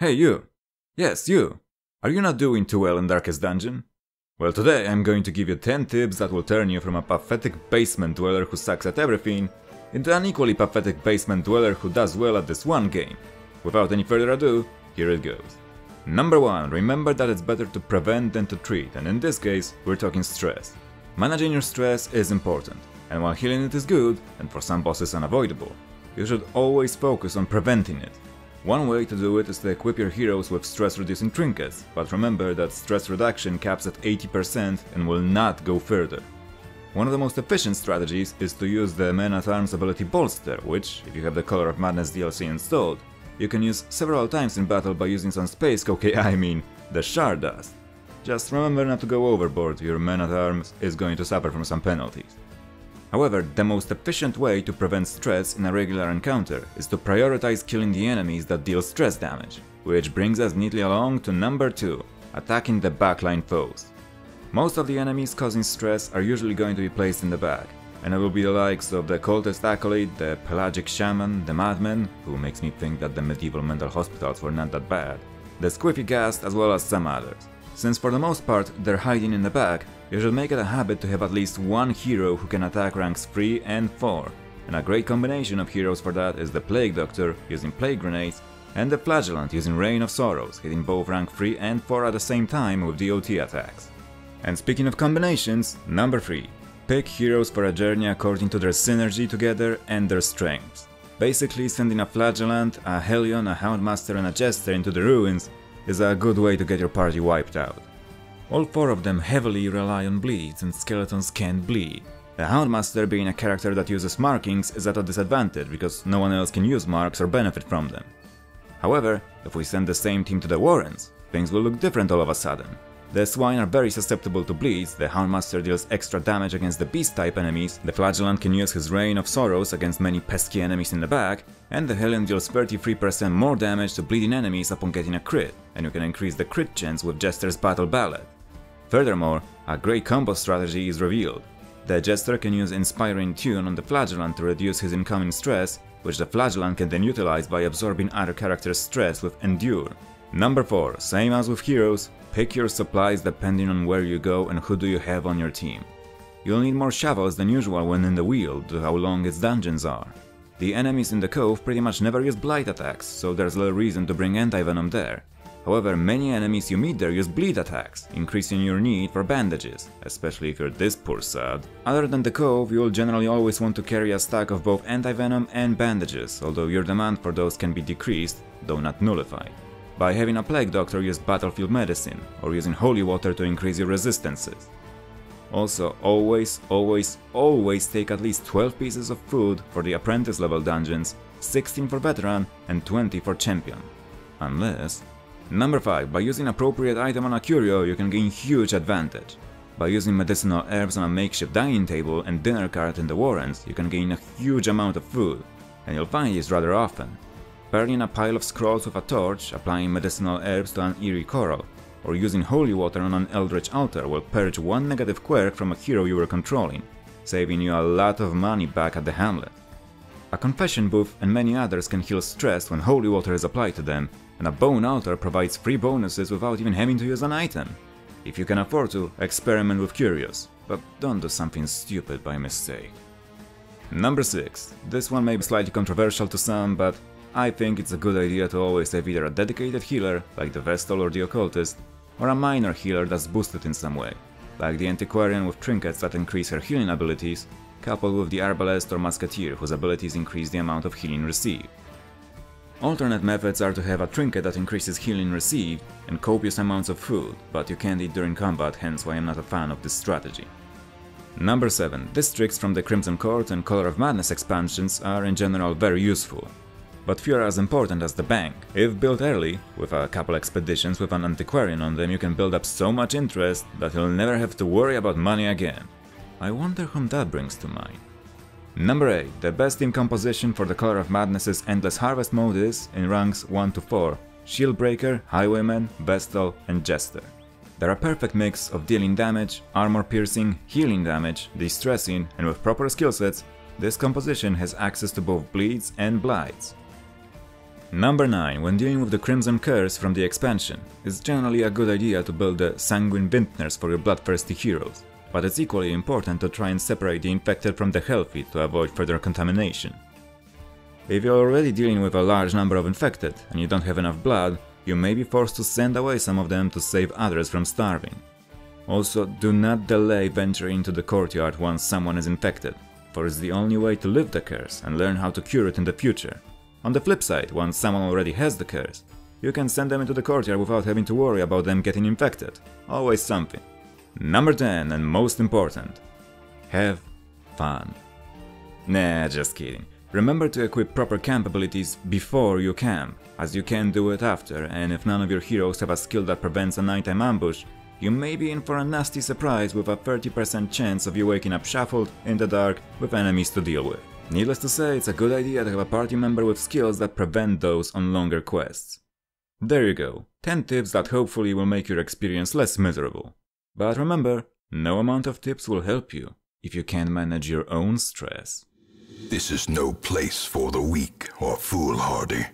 Hey you! Yes, you! Are you not doing too well in Darkest Dungeon? Well today I'm going to give you 10 tips that will turn you from a pathetic basement dweller who sucks at everything into an equally pathetic basement dweller who does well at this one game. Without any further ado, here it goes. Number 1. Remember that it's better to prevent than to treat, and in this case, we're talking stress. Managing your stress is important, and while healing it is good, and for some bosses unavoidable, you should always focus on preventing it. One way to do it is to equip your heroes with stress reducing trinkets, but remember that stress reduction caps at 80% and will not go further. One of the most efficient strategies is to use the Man at Arms ability Bolster, which, if you have the Color of Madness DLC installed, you can use several times in battle by using some space okay I mean, the Shard Dust. Just remember not to go overboard, your Man at Arms is going to suffer from some penalties. However, the most efficient way to prevent stress in a regular encounter is to prioritize killing the enemies that deal stress damage, which brings us neatly along to number 2, attacking the backline foes. Most of the enemies causing stress are usually going to be placed in the back, and it will be the likes of the cultist acolyte, the pelagic shaman, the madman, who makes me think that the medieval mental hospitals were not that bad, the squiffy ghast as well as some others. Since for the most part they're hiding in the back, you should make it a habit to have at least one hero who can attack ranks 3 and 4, and a great combination of heroes for that is the Plague Doctor using Plague Grenades and the Flagellant using Rain of Sorrows, hitting both rank 3 and 4 at the same time with DOT attacks. And speaking of combinations, number 3. Pick heroes for a journey according to their synergy together and their strengths. Basically, sending a Flagellant, a Hellion, a Houndmaster and a Jester into the ruins is a good way to get your party wiped out. All four of them heavily rely on bleeds, and skeletons can't bleed. The Houndmaster being a character that uses markings is at a disadvantage because no one else can use marks or benefit from them. However, if we send the same team to the Warrens, things will look different all of a sudden. The Swine are very susceptible to bleeds, the Houndmaster deals extra damage against the Beast-type enemies, the Flagellant can use his Rain of Sorrows against many pesky enemies in the back, and the Hellion deals 33% more damage to bleeding enemies upon getting a crit, and you can increase the crit chance with Jester's Battle Ballad. Furthermore, a great combo strategy is revealed. The Jester can use Inspiring Tune on the Flagellant to reduce his incoming stress, which the Flagellant can then utilize by absorbing other characters' stress with Endure. Number 4. Same as with heroes, pick your supplies depending on where you go and who do you have on your team. You'll need more shovels than usual when in the Weald due to how long its dungeons are. The enemies in the cove pretty much never use blight attacks, so there's little reason to bring anti-venom there, However, many enemies you meet there use bleed attacks, increasing your need for bandages, especially if you're this poor sad. Other than the cove, you'll generally always want to carry a stack of both anti-venom and bandages, although your demand for those can be decreased, though not nullified. By having a plague doctor use battlefield medicine, or using holy water to increase your resistances. Also, always, always, always take at least 12 pieces of food for the apprentice level dungeons, 16 for veteran and 20 for champion. Unless Number 5. By using appropriate item on a curio, you can gain huge advantage. By using medicinal herbs on a makeshift dining table and dinner cart in the Warrens, you can gain a huge amount of food, and you'll find this rather often. Burning a pile of scrolls with a torch, applying medicinal herbs to an eerie coral, or using holy water on an eldritch altar will purge one negative quirk from a hero you were controlling, saving you a lot of money back at the hamlet. A confession booth and many others can heal stress when holy water is applied to them, and a bone altar provides free bonuses without even having to use an item. If you can afford to, experiment with Curios, but don't do something stupid by mistake. Number 6. This one may be slightly controversial to some, but I think it's a good idea to always have either a dedicated healer, like the Vestal or the Occultist, or a minor healer that's boosted in some way, like the Antiquarian with trinkets that increase her healing abilities, coupled with the Arbalest or Musketeer whose abilities increase the amount of healing received. Alternate methods are to have a trinket that increases healing received and copious amounts of food, but you can't eat during combat, hence why I'm not a fan of this strategy. Number 7. Districts from the Crimson Court and Color of Madness expansions are in general very useful, but few are as important as the bank. If built early, with a couple expeditions with an antiquarian on them you can build up so much interest that you'll never have to worry about money again. I wonder whom that brings to mind. Number 8. The best team composition for the Color of Madness's Endless Harvest mode is, in ranks 1 to 4, Shieldbreaker, Highwayman, Vestal and Jester. They're a perfect mix of dealing damage, armor piercing, healing damage, distressing, and with proper skill sets, this composition has access to both bleeds and blights. Number 9. When dealing with the Crimson Curse from the expansion, it's generally a good idea to build the Sanguine Vintners for your bloodthirsty heroes, but it's equally important to try and separate the infected from the healthy to avoid further contamination. If you're already dealing with a large number of infected and you don't have enough blood, you may be forced to send away some of them to save others from starving. Also, do not delay venturing into the courtyard once someone is infected, for it's the only way to live the curse and learn how to cure it in the future. On the flip side, once someone already has the curse, you can send them into the courtyard without having to worry about them getting infected. Always something. Number 10 and most important. Have fun. Nah, just kidding. Remember to equip proper camp abilities before you camp, as you can do it after, and if none of your heroes have a skill that prevents a nighttime ambush, you may be in for a nasty surprise with a 30% chance of you waking up shuffled, in the dark, with enemies to deal with. Needless to say, it's a good idea to have a party member with skills that prevent those on longer quests. There you go, 10 tips that hopefully will make your experience less miserable. But remember, no amount of tips will help you if you can't manage your own stress. This is no place for the weak or foolhardy.